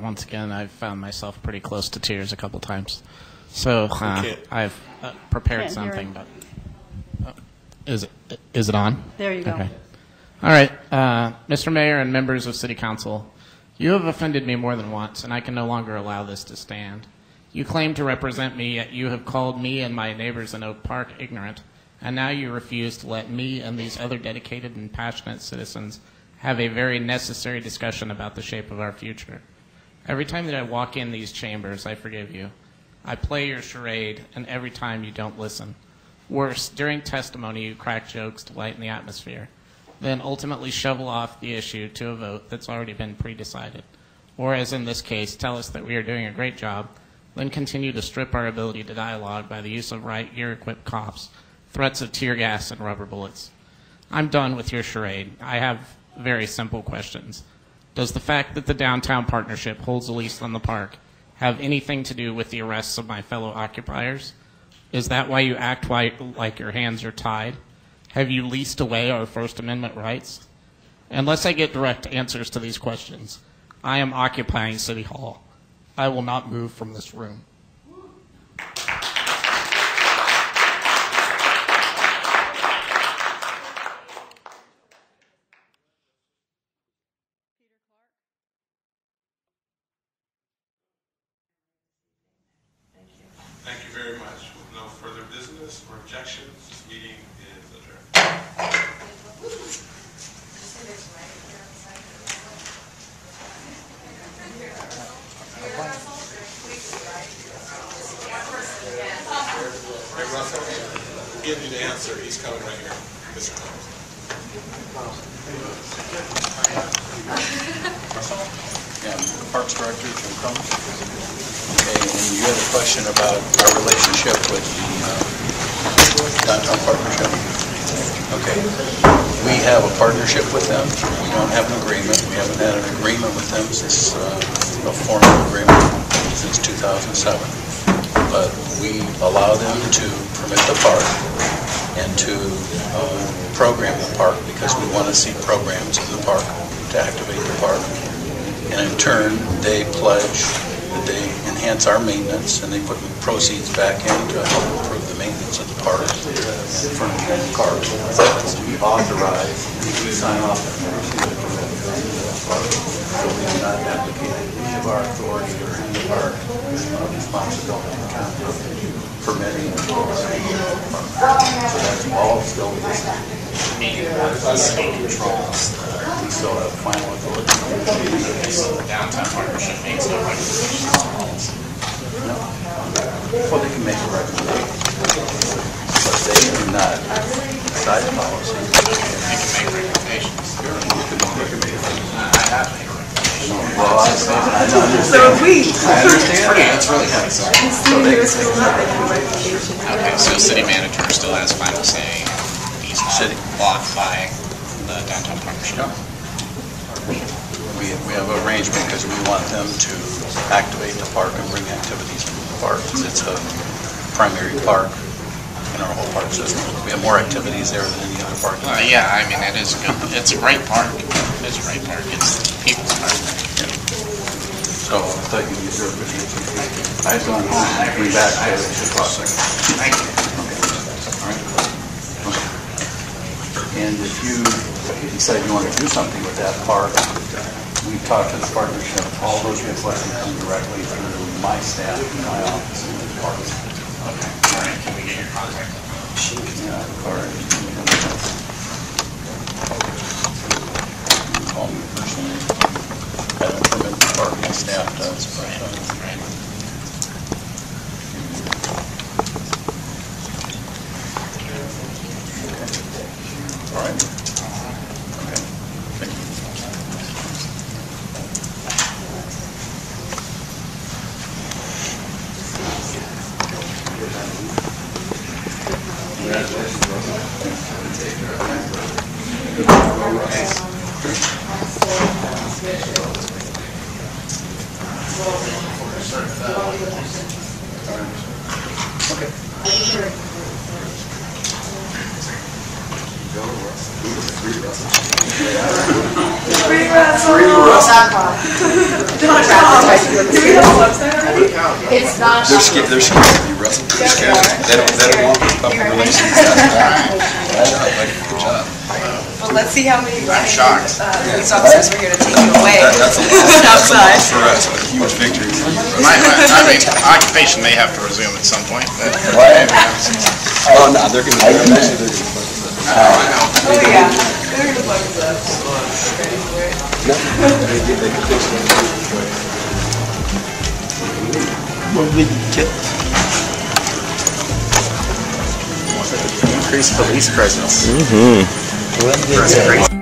Once again, I've found myself pretty close to tears a couple times. So uh, Okay. I've uh, prepared Can't hear something, it. but uh, is it is it on? There you go. Okay. All right, uh, Mr. Mayor and members of City Council, you have offended me more than once, and I can no longer allow this to stand. You claim to represent me, yet you have called me and my neighbors in Oak Park ignorant, and now you refuse to let me and these other dedicated and passionate citizens have a very necessary discussion about the shape of our future. Every time that I walk in these chambers, I forgive you. I play your charade, and every time you don't listen. Worse, during testimony, you crack jokes to lighten the atmosphere, then ultimately shovel off the issue to a vote that's already been pre decided. Or, as in this case, tell us that we are doing a great job, then continue to strip our ability to dialogue by the use of right gear equipped cops, threats of tear gas, and rubber bullets. I'm done with your charade. I have very simple questions. Does the fact that the downtown partnership holds a lease on the park have anything to do with the arrests of my fellow occupiers? Is that why you act like, your hands are tied? Have you leased away our First Amendment rights? Unless I get direct answers to these questions, I am occupying City Hall. I will not move from this room. Much. With no further business or objections, this meeting is adjourned. Hey, Russel, we'll give you the answer. He's coming right here. Mr. Thomas. Parks Director, Jim Combs. Okay, and you had a question about our relationship with the uh, downtown partnership? Okay. We have a partnership with them. We don't have an agreement. We haven't had an agreement with them since, uh, a formal agreement since 2007. But we allow them to permit the park and to uh, program the park because we want to see programs in the park to activate the park. And in turn, they pledge that they enhance our maintenance and they put proceeds back in to help improve the maintenance of the park and for the park. We authorize, we sign off on every single permit in the park. So we do not abdicate any of our authority or any of our uh, responsibility in terms of permitting or the park. So that's all still listed. The We still have final authority. The downtown partnership makes no recommendations. No. Well, they can make a recommendation, but they do not decide policy. You can make recommendations. I have made recommendations. Well, I I don't understand. So if we, I understand. It's really kind of simple. So they can take Okay, so city manager still has final say. He's not City. blocked by the downtown partnership. We, we have an arrangement because we want them to activate the park and bring activities to the park. It's a primary park in our whole park system. We have more activities there than any other park. Uh, yeah, I mean, it is good. It's a great park. It's a great park. It's people's park. So I thought you deserved an answer. I've gone home, I'm back, I to talk. Thank you. Okay. All right. Okay. And if you decide you want to do something with that park, we talk to the partnership, all those requests come directly through my staff in my office in the park. Okay. All right. Can we get your contact? Yeah, or Okay. Do we have a website already? It's not. They're scared. They're scared you, They're scared. They don't. They don't want. Good job. Good job. Well, let's see how many. I'm shocked. uh, Police officers we're gonna take you away. That- That's a loss, that's a Outside. loss for us, a huge victory for you. My, my, I mean, occupation may have to resume at some point, but. Oh, no, they're gonna, they're gonna, they're gonna fuck us up. Oh, yeah. They're gonna plug us. Increased police presence. Mm-hmm. When did